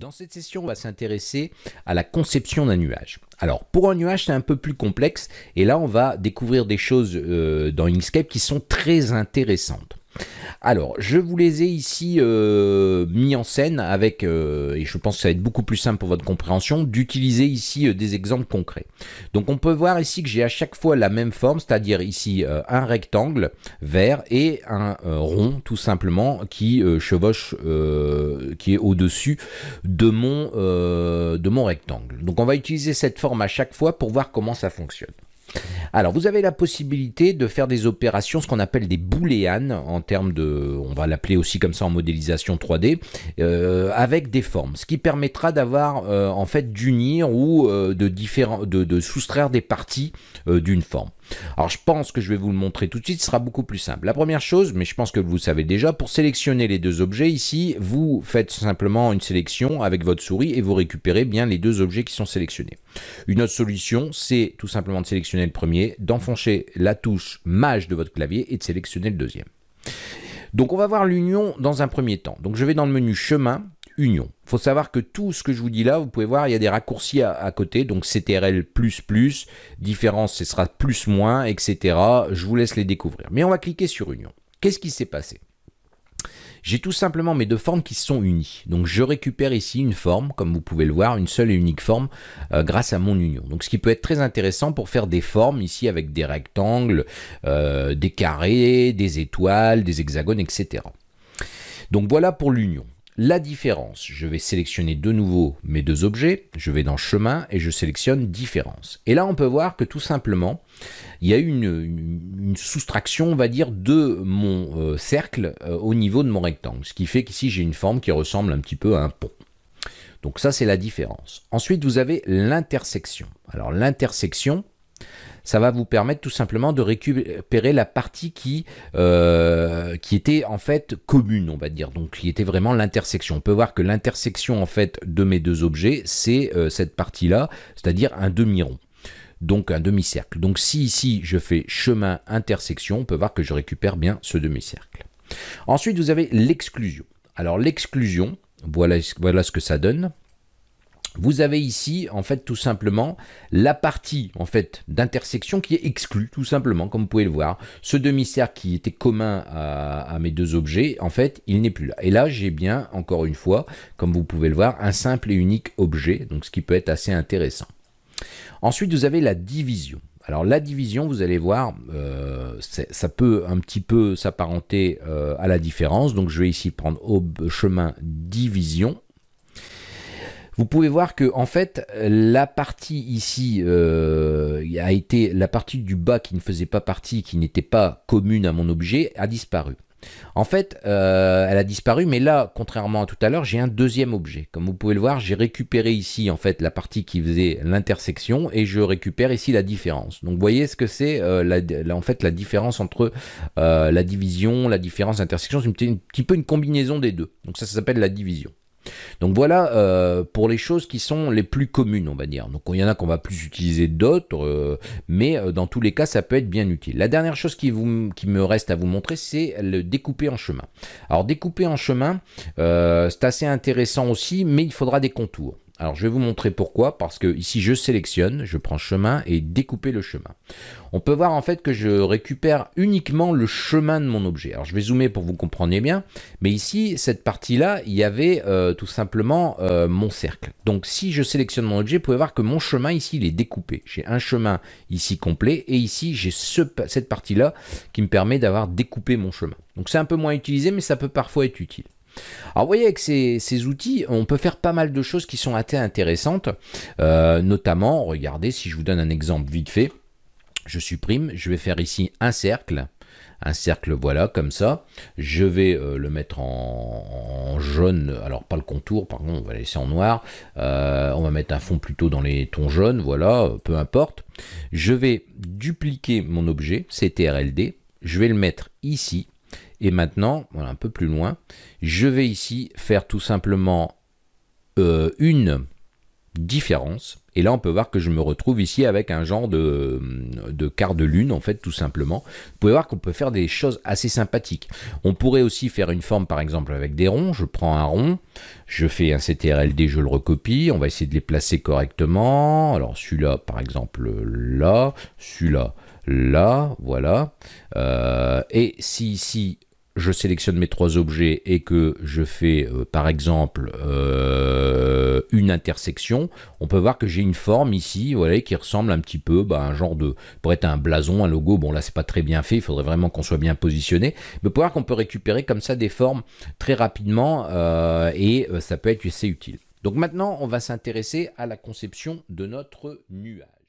Dans cette session, on va s'intéresser à la conception d'un nuage. Alors, pour un nuage, c'est un peu plus complexe, et là, on va découvrir des choses euh, dans Inkscape qui sont très intéressantes. Alors, je vous les ai ici euh, mis en scène avec, euh, et je pense que ça va être beaucoup plus simple pour votre compréhension, d'utiliser ici euh, des exemples concrets. Donc, on peut voir ici que j'ai à chaque fois la même forme, c'est-à-dire ici un rectangle vert et un rond, tout simplement, qui chevauche, qui est au-dessus de, mon de mon rectangle. Donc, on va utiliser cette forme à chaque fois pour voir comment ça fonctionne. Alors, vous avez la possibilité de faire des opérations, ce qu'on appelle des booléanes, en termes de, on va l'appeler aussi comme ça en modélisation 3D, euh, avec des formes, ce qui permettra d'avoir, euh, en fait, d'unir ou euh, de, de, de, soustraire des parties d'une forme. Alors je pense que je vais vous le montrer tout de suite, ce sera beaucoup plus simple. La première chose, mais je pense que vous savez déjà, pour sélectionner les deux objets ici, vous faites simplement une sélection avec votre souris et vous récupérez bien les deux objets qui sont sélectionnés. Une autre solution, c'est tout simplement de sélectionner le premier, d'enfoncer la touche Maj de votre clavier et de sélectionner le deuxième. Donc on va voir l'union dans un premier temps. Donc je vais dans le menu chemin, Il faut savoir que tout ce que je vous dis là, vous pouvez voir, il y a des raccourcis à, côté, donc CTRL++, différence, ce sera plus moins, etc. Je vous laisse les découvrir. Mais on va cliquer sur union. Qu'est-ce qui s'est passé? J'ai tout simplement mes deux formes qui sont unies. Donc je récupère ici une forme, comme vous pouvez le voir, une seule et unique forme euh, grâce à mon union. Donc ce qui peut être très intéressant pour faire des formes ici avec des rectangles, euh, des carrés, des étoiles, des hexagones, etc. Donc voilà pour l'union la différence. Je vais sélectionner de nouveau mes deux objets, je vais dans chemin et je sélectionne différence. Et là, on peut voir que tout simplement, il y a une, soustraction, on va dire, de mon euh, cercle euh, au niveau de mon rectangle. Ce qui fait qu'ici, j'ai une forme qui ressemble un petit peu à un pont. Donc ça, c'est la différence. Ensuite, vous avez l'intersection. Alors l'intersection, ça va vous permettre tout simplement de récupérer la partie qui, euh, qui était en fait commune, on va dire, donc qui était vraiment l'intersection. On peut voir que l'intersection en fait de mes deux objets, c'est euh, cette partie-là, c'est-à-dire un demi-rond donc un demi-cercle. Donc si ici je fais chemin intersection, on peut voir que je récupère bien ce demi-cercle. Ensuite, vous avez l'exclusion. Alors l'exclusion, voilà ce que ça donne vous avez ici, en fait, tout simplement, la partie, en fait, d'intersection qui est exclue, tout simplement, comme vous pouvez le voir. Ce demi-cercle qui était commun à, mes deux objets, en fait, il n'est plus là. Et là, j'ai bien, encore une fois, comme vous pouvez le voir, un simple et unique objet, donc ce qui peut être assez intéressant. Ensuite, vous avez la division. Alors la division, vous allez voir, euh, ça peut un petit peu s'apparenter euh, à la différence. Donc je vais ici prendre au chemin division vous pouvez voir que en fait la partie ici euh, a été la partie du bas qui ne faisait pas partie, qui n'était pas commune à mon objet, a disparu. En fait, euh, elle a disparu, mais là, contrairement à tout à l'heure, j'ai un deuxième objet. Comme vous pouvez le voir, j'ai récupéré ici en fait la partie qui faisait l'intersection et je récupère ici la différence. Donc, vous voyez ce que c'est euh, en fait la différence entre la division, la différence, l'intersection, c'est un petit peu une combinaison des deux. Donc ça, ça s'appelle la division. Donc voilà euh, pour les choses qui sont les plus communes, on va dire. Donc il y en a qu'on va plus utiliser d'autres, euh, mais euh, dans tous les cas, ça peut être bien utile. La dernière chose qui, me reste à vous montrer, c'est le découper en chemin. Alors découper en chemin, c'est assez intéressant aussi, mais il faudra des contours. Alors je vais vous montrer pourquoi, parce que ici je sélectionne, je prends chemin et découper le chemin. On peut voir en fait que je récupère uniquement le chemin de mon objet. Alors je vais zoomer pour que vous compreniez bien, mais ici cette partie-là, il y avait euh, tout simplement euh, mon cercle. Donc si je sélectionne mon objet, vous pouvez voir que mon chemin ici il est découpé. J'ai un chemin ici complet et ici j'ai ce, cette partie-là qui me permet d'avoir découpé mon chemin. Donc c'est un peu moins utilisé, mais ça peut parfois être utile. Alors vous voyez avec ces, outils, on peut faire pas mal de choses qui sont assez intéressantes, euh, notamment, regardez, si je vous donne un exemple vite fait, je supprime, je vais faire ici un cercle, un cercle voilà comme ça. Je vais euh, le mettre en, jaune. Alors pas le contour par contre on va laisser en noir. Euh, on va mettre un fond plutôt dans les tons jaunes voilà peu importe. Je vais dupliquer mon objet CTRLD je vais le mettre ici et maintenant, un peu plus loin, je vais ici faire tout simplement euh, une différence. Et là, on peut voir que je me retrouve ici avec un genre de, de quart de lune, en fait, tout simplement. Vous pouvez voir qu'on peut faire des choses assez sympathiques. On pourrait aussi faire une forme, par exemple, avec des ronds. Je prends un rond, je fais un CTRLD, je le recopie. On va essayer de les placer correctement. Alors, celui-là, par exemple, là. Celui-là, là. Voilà. Euh, et si ici, je sélectionne mes trois objets et que je fais euh, par exemple euh, une intersection, on peut voir que j'ai une forme ici, voilà, qui ressemble un petit peu bah, à un genre de, pour être un blason, un logo. Bon là c'est pas très bien fait, il faudrait vraiment qu'on soit bien positionné, mais pour voir qu'on peut récupérer comme ça des formes très rapidement et ça peut être assez utile. Donc maintenant on va s'intéresser à la conception de notre nuage.